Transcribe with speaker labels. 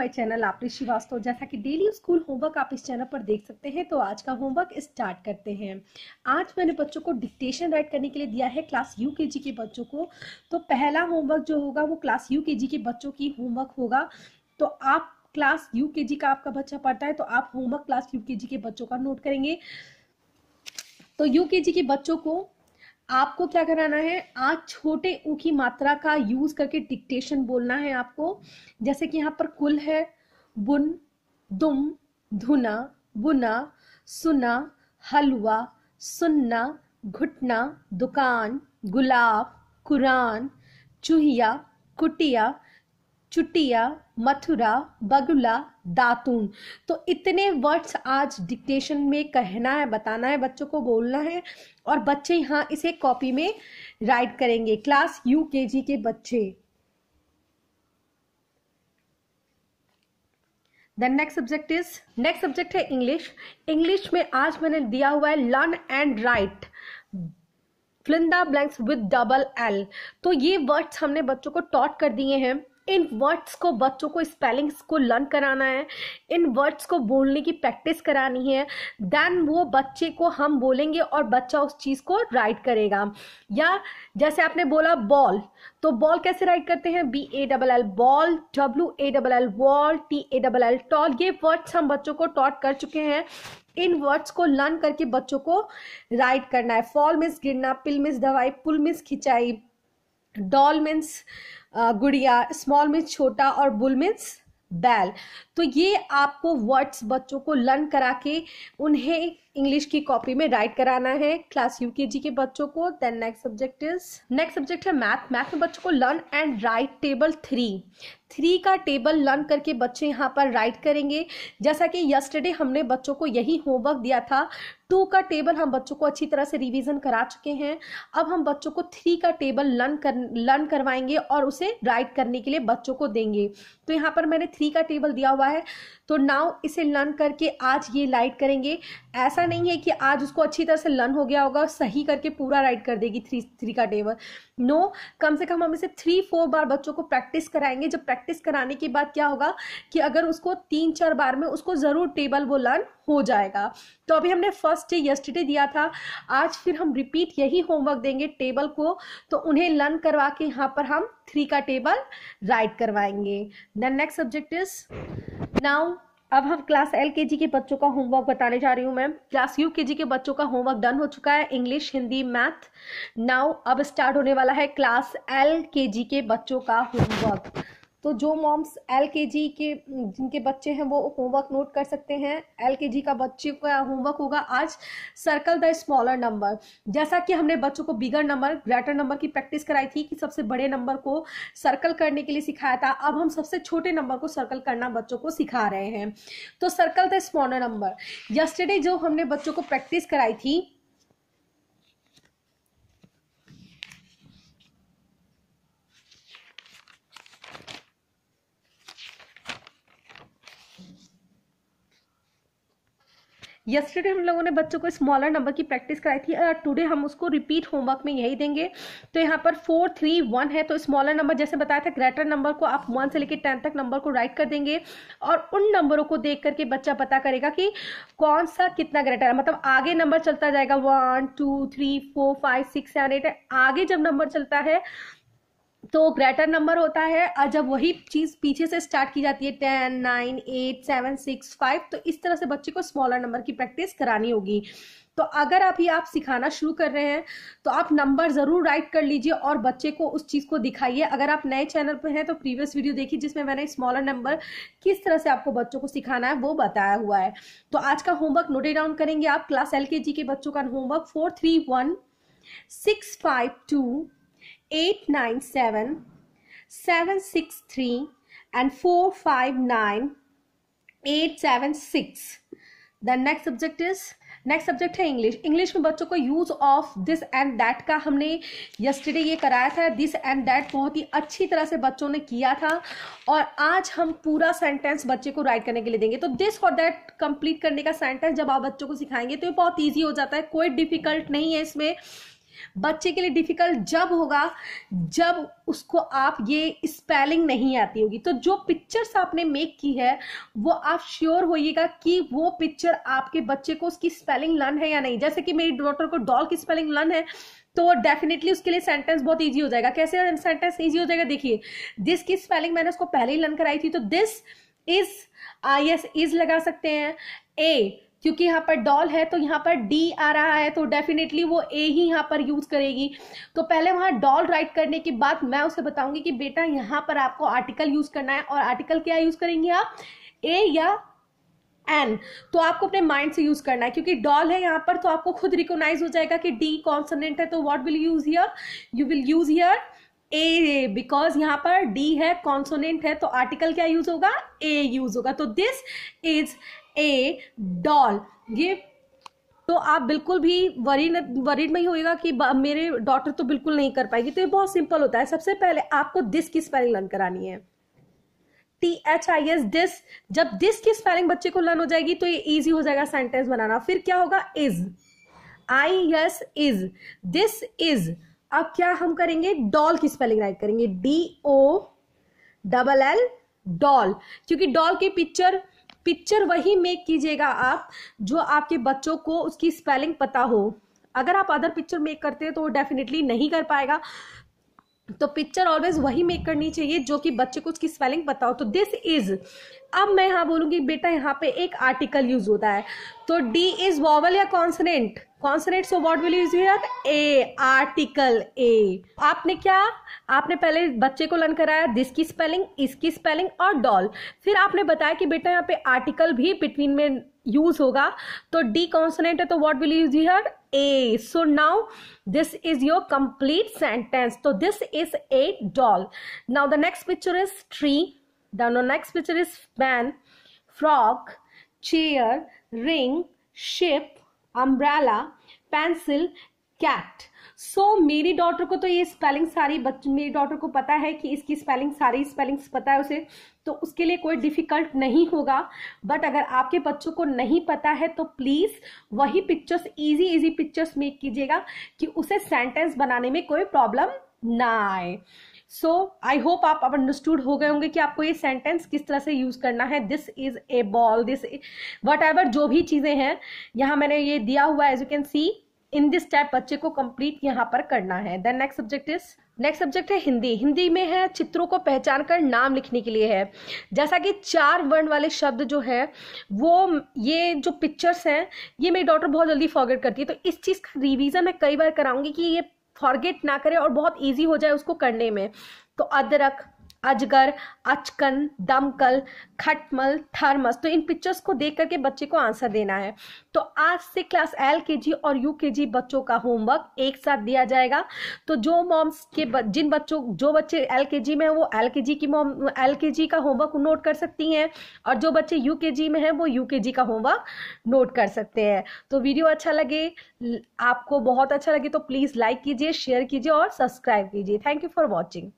Speaker 1: My channel आपने श्रीवास्तव जैसा कि डेली स्कूल होमवर्क आप इस चैनल पर देख सकते हैं तो आज का होमवर्क स्टार्ट करते हैं। आज मैंने बच्चों को डिक्टेशन राइट करने के लिए दिया है क्लास यू के के बच्चों को। तो पहला होमवर्क जो होगा, वो क्लास यू के के बच्चों की होमवर्क होगा। तो आप क्लास यू के का आपका बच्चा पढ़ता है तो आप होमवर्क क्लास यू के के बच्चों का नोट करेंगे। तो यू के के बच्चों को आपको क्या कराना है? आज छोटे ऊ की मात्रा का यूज़ करके डिक्टेशन बोलना है आपको। जैसे कि यहाँ पर कुल है, बुन, दुम, धुना, बुना, सुना, हलवा, सुन्ना, घुटना, दुकान, गुलाब, कुरान, चूहिया, कुटिया चुटिया, मथुरा, बगुला, दातून। तो इतने वर्ड्स आज डिक्टेशन में कहना है, बताना है, बच्चों को बोलना है और बच्चे यहाँ इसे कॉपी में राइट करेंगे। क्लास यू के जी के बच्चे। Then next subject is next subject है इंग्लिश इंग्लिश में आज मैंने दिया हुआ है learn and write fill in the blanks with double L तो ये वर्ड्स हमने बच्चों को टॉट कर दिए हैं। इन वर्ड्स को बच्चों को स्पेलिंग्स को लर्न कराना है, इन वर्ड्स को बोलने की प्रैक्टिस करानी है देन वो बच्चे को हम बोलेंगे और बच्चा उस चीज़ को राइट करेगा। या जैसे आपने बोला बॉल तो बॉल कैसे राइट करते हैं? B A double L ball W A double L wall T A double L tall ये वर्ड्स हम बच्चों को टॉट कर चुके हैं। इन वर्ड्स को लर्न करके बच्चों को राइट करना है। फॉल मिस गिरना पिल मीन्स दवाई पुल मिस खिंचाई। डॉल मीन्स गुड़िया, स्मॉल मीन्स, छोटा और बुल मीन्स, बैल। तो ये आपको वर्ड्स बच्चों को लर्न करा के उन्हें इंग्लिश की कॉपी में राइट कराना है क्लास यूकेजी के बच्चों को। Then next subject is next subject है मैथ मैथ में बच्चों को learn and write table three three का टेबल लर्न करके बच्चे यहाँ पर राइट करेंगे। जैसा कि यस्टरडे हमने बच्चों को यही होमवर्क दिया था। टू का टेबल हम बच्चों को अच्छी तरह से रिवीजन करा चुके हैं। अब हम बच्चों को थ्री का टेबल लर्न कर लर्न करवाएँगे और उसे राइट करने के लिए बच्चों को देंगे। तो यहाँ पर मैंने थ्री का टेबल दिया हुआ है। तो नाउ इसे लर्न करके आज ये लाइट करेंगे। ऐसा नहीं है कि आज उसको अच्छी तरह से लर्न हो गया होगा और सही करके पूरा राइट कर देगी थ्री थ्री का टेबल नो no, कम से कम हम इसे थ्री फोर बार बच्चों को प्रैक्टिस कराएँगे। जब प्रैक्टिस कराने के बाद क्या होगा कि अगर उसको तीन चार बार में उसको ज़रूर टेबल वो लर्न हो जाएगा। तो अभी हमने फ़र्स्ट डे यस्टरडे दिया था। आज फिर हम रिपीट यही होमवर्क देंगे टेबल को। तो उन्हें लर्न करवा के यहाँ पर हम थ्री का टेबल राइट करवाएँगे। Then next subject is now अब हम क्लास एल के जी के बच्चों का होमवर्क बताने जा रही हूँ मैम क्लास यू के जी के बच्चों का होमवर्क डन हो चुका है इंग्लिश हिंदी मैथ नाउ अब स्टार्ट होने वाला है क्लास एल के जी के बच्चों का होमवर्क तो जो मॉम्स एल के जी के, जिनके बच्चे हैं, वो होमवर्क नोट कर सकते हैं। एल के जी का बच्चे का होमवर्क होगा आज सर्कल द स्मॉलर नंबर जैसा कि हमने बच्चों को बिगर नंबर ग्रेटर नंबर की प्रैक्टिस कराई थी कि सबसे बड़े नंबर को सर्कल करने के लिए सिखाया था। अब हम सबसे छोटे नंबर को सर्कल करना बच्चों को सिखा रहे हैं। तो circle the smaller number yesterday जो हमने बच्चों को प्रैक्टिस कराई थी यस्टरडे हम लोगों ने बच्चों को स्मॉलर नंबर की प्रैक्टिस कराई थी, और टुडे हम उसको रिपीट होमवर्क में यही देंगे। तो यहाँ पर फोर थ्री वन है तो स्मॉलर नंबर जैसे बताया था ग्रेटर नंबर को आप वन से लेकर टेन तक नंबर को राइट कर देंगे, और उन नंबरों को देख करके बच्चा पता करेगा कि कौन सा कितना ग्रेटर है। मतलब आगे नंबर चलता जाएगा one two three four five six seven eight आगे जब नंबर चलता है तो ग्रेटर नंबर होता है और जब वही चीज़ पीछे से स्टार्ट की जाती है ten nine eight seven six five तो इस तरह से बच्चे को स्मॉलर नंबर की प्रैक्टिस करानी होगी। तो अगर अभी आप सिखाना शुरू कर रहे हैं तो आप नंबर ज़रूर राइट कर लीजिए और बच्चे को उस चीज़ को दिखाइए। अगर आप नए चैनल पर हैं तो प्रीवियस वीडियो देखिए जिसमें मैंने स्मॉलर नंबर किस तरह से आपको बच्चों को सिखाना है, वो बताया हुआ है। तो आज का होमवर्क नोट डाउन करेंगे आप। क्लास एल के बच्चों का homework four three one six five two 897 763 and 459 876 the next subject is next subject है इंग्लिश इंग्लिश में बच्चों को use of this and that का हमने यस्टरडे ये कराया था. दिस एंड दैट बहुत ही अच्छी तरह से बच्चों ने किया था. और आज हम पूरा सेंटेंस बच्चे को राइट करने के लिए देंगे. तो दिस और दैट कंप्लीट करने का सेंटेंस जब आप बच्चों को सिखाएँगे तो ये बहुत ईजी हो जाता है. कोई डिफ़िकल्ट नहीं है इसमें. बच्चे के लिए डिफ़िकल्ट जब होगा, जब उसको आप ये स्पेलिंग नहीं आती होगी। तो जो पिक्चर्स आपने मेक की है, वो आप श्योर होइएगा कि वो पिक्चर आपके बच्चे को उसकी स्पेलिंग लर्न है या नहीं। जैसे कि मेरी डॉटर को डॉल की स्पेलिंग लर्न है तो डेफिनेटली उसके लिए सेंटेंस बहुत इजी हो जाएगा। कैसे सेंटेंस इजी हो जाएगा? देखिए दिस की स्पेलिंग मैंने उसको पहले ही लर्न कराई थी तो दिस इज़ एस इज़ लगा सकते हैं। ए क्योंकि यहाँ पर डॉल है तो यहाँ पर डी आ रहा है तो डेफिनेटली वो ए ही यहाँ पर यूज़ करेगी। तो पहले वहाँ डॉल राइट करने के बाद मैं उसे बताऊँगी कि बेटा यहाँ पर आपको आर्टिकल यूज़ करना है, और आर्टिकल क्या यूज़ करेंगे आप? ए या एन तो आपको अपने माइंड से यूज़ करना है, क्योंकि डॉल है यहाँ पर तो आपको खुद रिकोगनाइज हो जाएगा कि डी कॉन्सोनेंट है तो what will use here you will use here a because यहाँ पर डी है कॉन्सोनेंट है तो आर्टिकल क्या यूज़ होगा? ए यूज़ होगा। तो दिस इज़ ए डॉल ये तो आप बिल्कुल भी वरीड वरीड ही होएगा कि मेरे डॉटर तो बिल्कुल नहीं कर पाएगी। तो ये बहुत सिंपल होता है। सबसे पहले आपको दिस की स्पेलिंग लर्न करानी है। T H I S this जब दिस की स्पेलिंग बच्चे को लर्न हो जाएगी तो ये इजी हो जाएगा सेंटेंस बनाना। फिर क्या होगा? Is I S is this is अब क्या हम करेंगे? डॉल की स्पेलिंग राइट करेंगे। D O double L doll क्योंकि डॉल की पिक्चर पिक्चर वही मेक कीजिएगा आप, जो आपके बच्चों को उसकी स्पेलिंग पता हो। अगर आप अदर पिक्चर मेक करते हैं तो वो डेफिनेटली नहीं कर पाएगा। तो पिक्चर ऑलवेज वही मेक करनी चाहिए, जो कि बच्चे को उसकी स्पेलिंग पता हो। तो दिस इज़ अब मैं यहाँ बोलूँगी, बेटा यहाँ पे एक आर्टिकल यूज़ होता है। तो डी इज़ वॉवल या consonant consonant so what will use here a article a आपने क्या, आपने पहले बच्चे को लर्न कराया दिस की स्पेलिंग इसकी स्पेलिंग और डॉल फिर आपने बताया कि बेटा यहाँ पे आर्टिकल भी बिटवीन में यूज़ होगा. तो डी कॉन्सनेंट है तो what will use here a. So now this is your complete sentence. so this is a doll. Now the next picture is tree. The next picture is fan frog. Chair. Ring. Ship. Umbrella pencil cat. So so, मेरी daughter को तो ये spelling सारी बच्चे मेरी daughter को पता है कि इसकी स्पेलिंग सारी स्पेलिंग्स पता है उसे तो उसके लिए कोई डिफ़िकल्ट नहीं होगा। बट अगर आपके बच्चों को नहीं पता है तो प्लीज़ वही pictures easy easy pictures make कीजिएगा कि उसे सेंटेंस बनाने में कोई प्रॉब्लम ना आए। सो आई होप आप अंडरस्टूड हो गए होंगे कि आपको ये सेंटेंस किस तरह से यूज़ करना है. This is a ball this whatever जो भी चीज़ें हैं, यहाँ मैंने ये दिया हुआ as you can see in this step बच्चे को कंप्लीट यहाँ पर करना है. Then next subject is next subject है हिंदी. हिंदी में है चित्रों को पहचान कर नाम लिखने के लिए है. जैसा कि चार वर्ण वाले शब्द जो है, वो ये जो पिक्चर्स हैं, ये मेरी डॉटर बहुत जल्दी फॉरगेट करती है. तो इस चीज़ का रिवीजन मैं कई बार कराऊँगी कि ये फॉरगेट ना करें और बहुत ईजी हो जाए उसको करने में। तो अदरक अजगर, अचकन, दमकल, खटमल, थर्मस तो इन पिक्चर्स को देख करके बच्चे को आंसर देना है। तो आज से क्लास एल के जी और यू के जी बच्चों का होमवर्क एक साथ दिया जाएगा। तो जो मॉम्स के जिन बच्चों, जो बच्चे एल के जी में है, वो एल के जी की मॉम एल के जी का होमवर्क नोट कर सकती हैं और जो बच्चे यू के जी में है, वो यू के जी का होमवर्क नोट कर सकते हैं। तो वीडियो अच्छा लगे, आपको बहुत अच्छा लगे तो प्लीज़ लाइक कीजिए शेयर कीजिए और सब्सक्राइब कीजिए। Thank you for watching